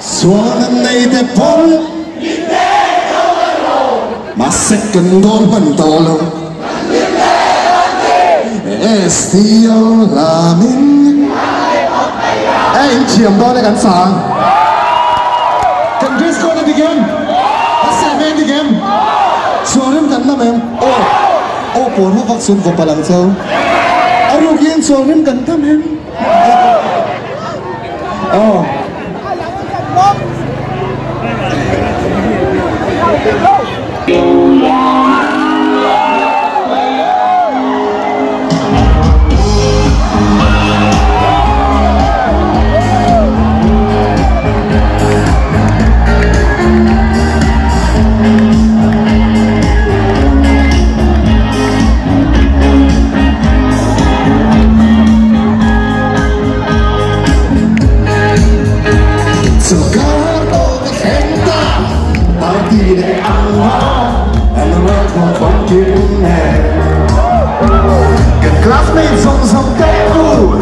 Suonan nei te pol Ma second gol man tolo Estio lamin Ê, anh chiếm đó để gắn sáng Can Chris có đi game. Hãy xem em đi game. Xuống em gắn lắm em. Ô Ô, bốn hộp vắc xuân của bà lăng sâu Aro kiên xuống em. Gắn Bob. fucking hell Got classmates on some table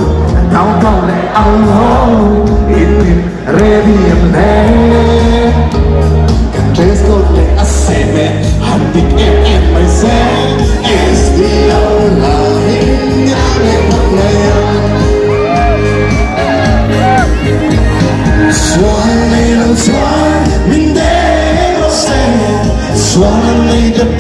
Downtown at our home Eating ready and there Descobri a seme Handik em em myself Is the Allah Swan little swan, mindero swan, swan little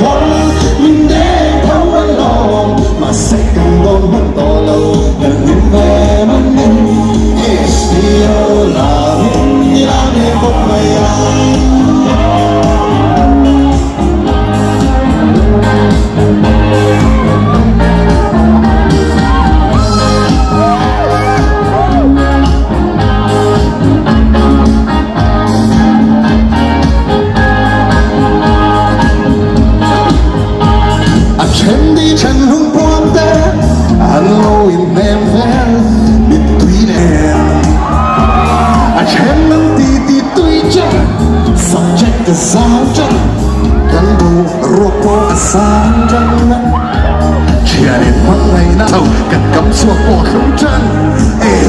bu ropo chân Chia đến mất ngày nào Thầu cần cắm xuống bỏ không chân E